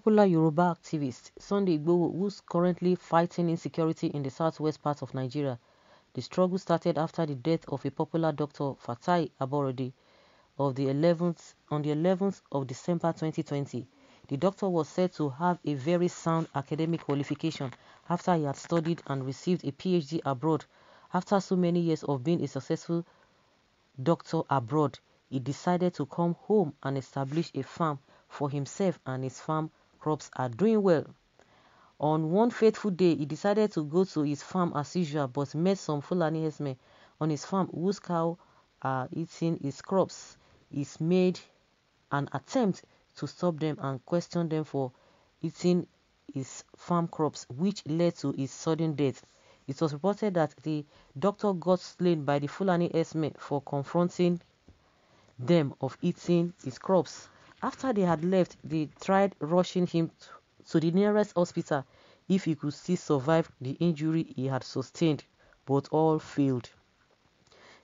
popular Yoruba activist Sunday Igboho, who's currently fighting insecurity in the southwest part of Nigeria. The struggle started after the death of a popular doctor, Fatai Aborode, of the 11th, on the 11th of December 2020. The doctor was said to have a very sound academic qualification after he had studied and received a PhD abroad. After so many years of being a successful doctor abroad, he decided to come home and establish a farm for himself and his farm crops are doing well. On one fateful day, he decided to go to his farm as usual but met some Fulani herdsmen on his farm whose cow are eating his crops. He made an attempt to stop them and question them for eating his farm crops, which led to his sudden death. It was reported that the doctor got slain by the Fulani herdsmen for confronting them of eating his crops. After they had left, they tried rushing him to the nearest hospital if he could still survive the injury he had sustained, but all failed.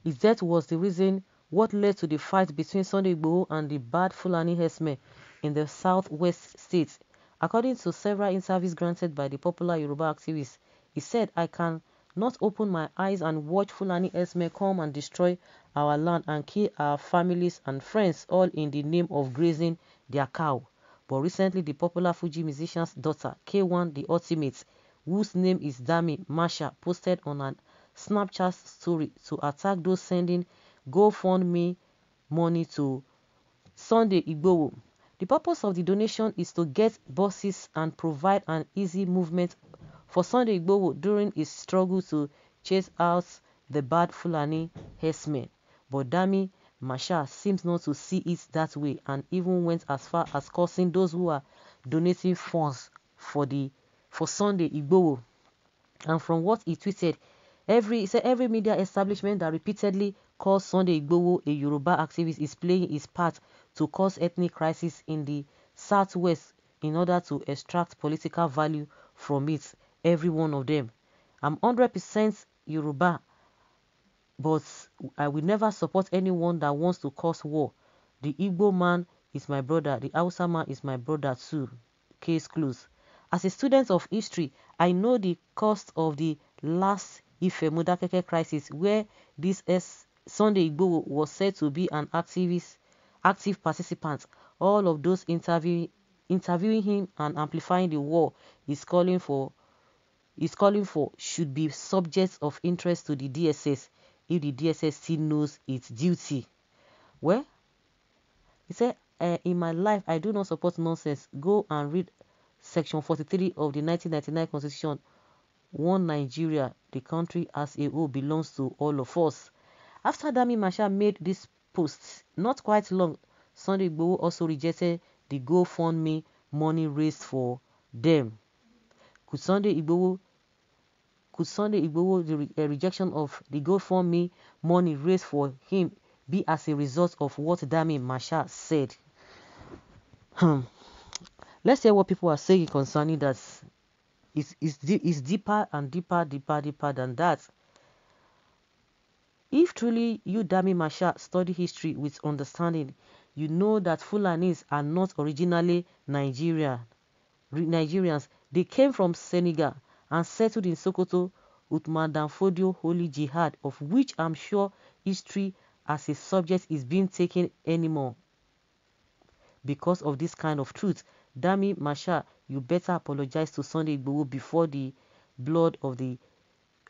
His death was the reason what led to the fight between Sunday Igboho and the bad Fulani herdsmen in the southwest states. According to several interviews granted by the popular Yoruba activist, he said, I can not open my eyes and watch Fulani herdsmen come and destroy our land and kill our families and friends all in the name of grazing their cow. But recently, the popular Fuji musician's daughter, K1 The Ultimate, whose name is Dami Marshal, posted on a Snapchat story to attack those sending GoFundMe money to Sunday Igboho. The purpose of the donation is to get buses and provide an easy movement for Sunday Igboho during his struggle to chase out the bad Fulani herdsmen. But Dami Marshal seems not to see it that way and even went as far as cursing those who are donating funds for the for Sunday Igboho. And from what he tweeted, every said every media establishment that repeatedly calls Sunday Igboho a Yoruba activist is playing its part to cause ethnic crisis in the southwest in order to extract political value from it, every one of them. I'm 100% Yoruba but I will never support anyone that wants to cause war. The Igbo man is my brother. The Hausa man is my brother too. Case closed. As a student of history, I know the cost of the last Ife Modakeke crisis where this S Sunday Igbo was said to be an activist, active participant. All of those interview, interviewing him and amplifying the war is calling for is calling for should be subjects of interest to the DSS if the DSS still knows its duty. Well, he said, uh, in my life, I do not support nonsense. Go and read Section 43 of the 1999 Constitution. One Nigeria, the country as a whole, belongs to all of us. After Dami Marshal made this post, not quite long, Sunday Igboho also rejected the GoFundMe money raised for them. Could Sunday Igboho could Sunday Igboho the re uh, rejection of the GoFundMe money raised for him be as a result of what Dami Marshal said? Hmm. Let's hear what people are saying concerning that. It's, it's, it's deeper and deeper, deeper, deeper than that. If truly you, Dami Marshal, study history with understanding, you know that Fulanis are not originally Nigeria, Nigerians. They came from Senegal and settled in Sokoto with Madam Fodio Holy Jihad, of which I'm sure history as a subject is being taken anymore. Because of this kind of truth, Dami Marshal, you better apologize to Sunday before the blood of the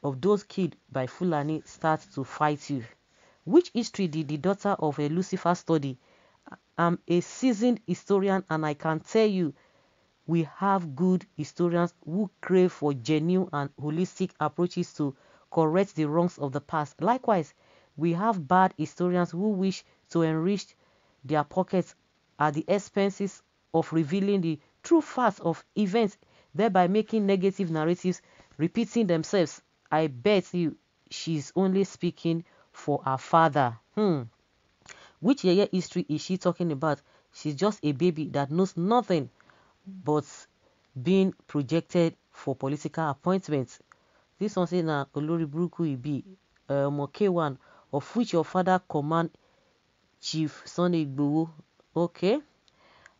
of those killed by Fulani starts to fight you. Which history did the daughter of a Lucifer study? I'm a seasoned historian and I can tell you we have good historians who crave for genuine and holistic approaches to correct the wrongs of the past. Likewise, we have bad historians who wish to enrich their pockets at the expenses of revealing the true facts of events, thereby making negative narratives repeating themselves. I bet you she's only speaking for her father. Hmm. Which year history is she talking about? She's just a baby that knows nothing but being projected for political appointments. This one says na Buruku Ibi, uh, K1, of which your father command Chief Sunday Igboho. Okay.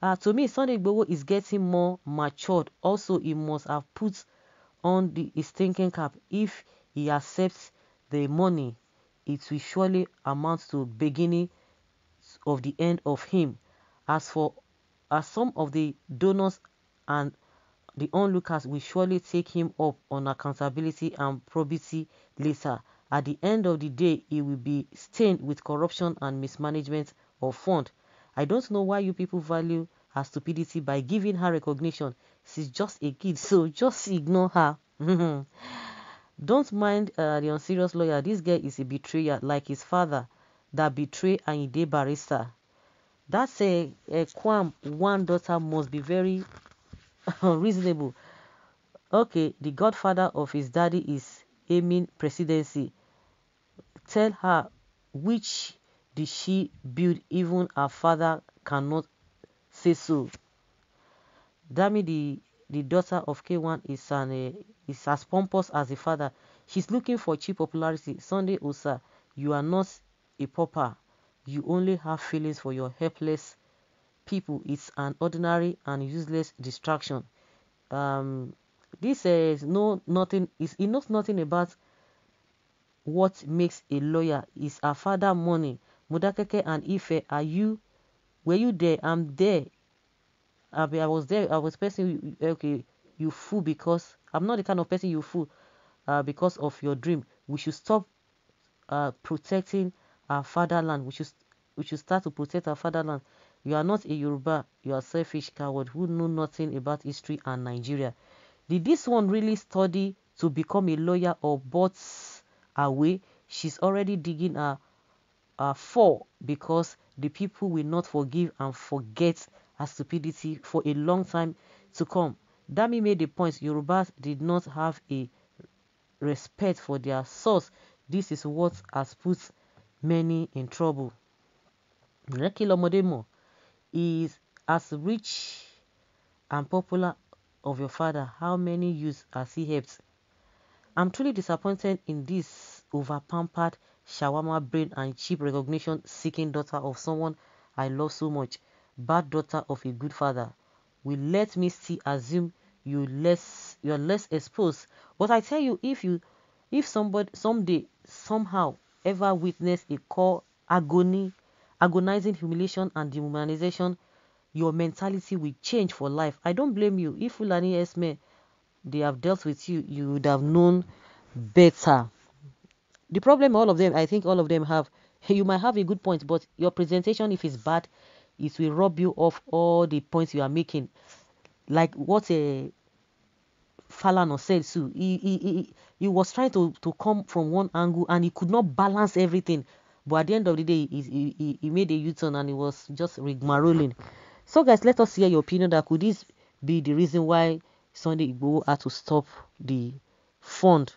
Uh, to me, Sunday Igboho is getting more matured. Also, he must have put on the, his thinking cap. If he accepts the money, it will surely amount to beginning of the end of him. As for as some of the donors and the onlookers will surely take him up on accountability and probity later. At the end of the day, he will be stained with corruption and mismanagement of fund. I don't know why you people value her stupidity by giving her recognition. She's just a kid, so just ignore her. don't mind uh, the unserious lawyer. This guy is a betrayer, like his father that betrayed Ayinde Barrister. That's a, a quam. One daughter must be very reasonable. Okay, the godfather of his daddy is aiming presidency. Tell her which did she build even her father cannot say so. Dami, the, the daughter of K1, is, an, uh, is as pompous as the father. She's looking for cheap popularity. Sunday Osa, you are not a pauper. You only have feelings for your helpless people. It's an ordinary and useless distraction. Um, this says no nothing is he knows nothing about what makes a lawyer. Is a father money. Modakeke and ife are you were you there? I'm there. I, I was there. I was person okay you fool because i'm not the kind of person you fool uh, because of your dream. We should stop uh, protecting our fatherland we should we should start to protect our fatherland you are not a Yoruba, you are selfish coward who know nothing about history and Nigeria. Did this one really study to become a lawyer or bought away? She's already digging a, a fall because the people will not forgive and forget her stupidity for a long time to come. Dami made the point Yorubas did not have a respect for their source. This is what has put many in trouble. Rekilomodemo is as rich and popular of your father, how many youths has he helped? I'm truly disappointed in this over-pampered shawarma brain and cheap recognition seeking daughter of someone I love so much, bad daughter of a good father. Will let me still assume you less you are less exposed. But I tell you, if you if somebody someday somehow ever witnessed a core agony agonizing humiliation and dehumanization, your mentality will change for life. I don't blame you. If Fulani Esme, they have dealt with you, you would have known better. The problem all of them, I think all of them have, you might have a good point, but your presentation, if it's bad, it will rob you of all the points you are making. Like what eh, a Falano said he, he, he was trying to, to come from one angle and he could not balance everything. But at the end of the day, he, he, he made a U-turn and he was just rigmaroling. So guys, let us hear your opinion that could this be the reason why Sunday Igbo had to stop the fund